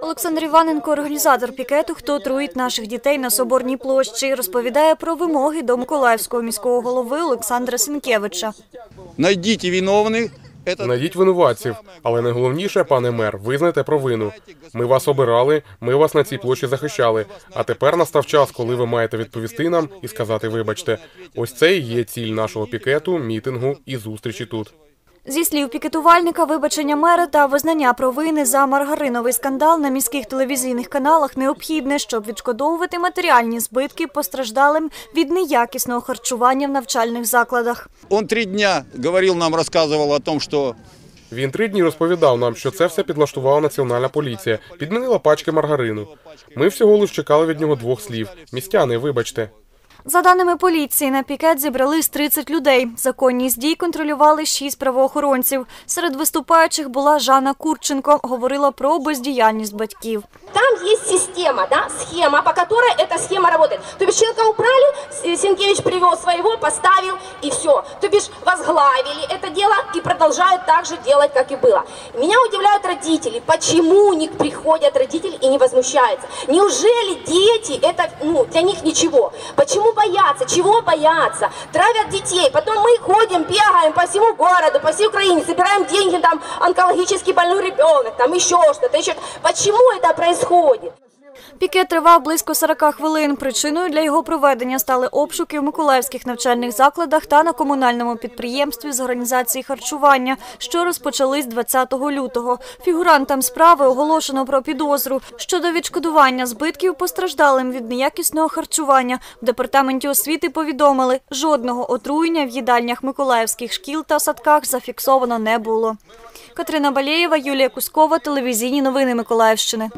Олександр Іваненко, організатор пікету «Хто отруїть наших дітей на Соборній площі», розповідає про вимоги до Миколаївського міського голови Олександра Сінкевича. Найдіть виновних. Найдіть винуватців, але найголовніше, пане мер, визнайте провину. Ми вас обирали, ми вас на цій площі захищали. А тепер настав час, коли ви маєте відповісти нам і сказати вибачте. Ось це і є ціль нашого пікету, мітингу і зустрічі тут. Зі слів пікетувальника, вибачення мера та визнання провини за маргариновий скандал на міських телевізійних каналах необхідне, щоб відшкодовувати матеріальні збитки постраждалим від неякісного харчування в навчальних закладах. Он три дня говорил нам, рассказывал о том, что Він три дні розповідав нам, що це все підлаштувала національна поліція, підмінила пачки маргарину. Ми всього лиш чекали від нього двох слів. Містяни, вибачте. За даними поліції, на пікет зібрались 30 людей. Законність дій контролювали шість правоохоронців. Серед виступаючих була Жанна Курченко. Говорила про бездіяльність батьків. Там есть система, да, схема, по которой эта схема работает. То бишь человека убрали, С- Сенкевич привел своего, поставил и все. То бишь возглавили это дело и продолжают так же делать, как и было. Меня удивляют родители, почему не приходят родители и не возмущаются. Неужели дети, это ну, для них ничего? Почему боятся? Чего боятся? Травят детей, потом мы по всему городу, по всей Украине, собираем деньги, там, онкологически больной ребенок, там еще что-то, еще. Почему это происходит? Пікет тривав близько 40 хвилин. Причиною для його проведення стали обшуки в миколаївських навчальних закладах та на комунальному підприємстві з організації харчування, що розпочались 20 лютого. Фігурантам справи оголошено про підозру щодо відшкодування збитків постраждалим від неякісного харчування. В департаменті освіти повідомили, жодного отруєння в їдальнях миколаївських шкіл та садках зафіксовано не було. Катерина Балєєва, Юлія Кускова, телевізійні новини Миколаївщини.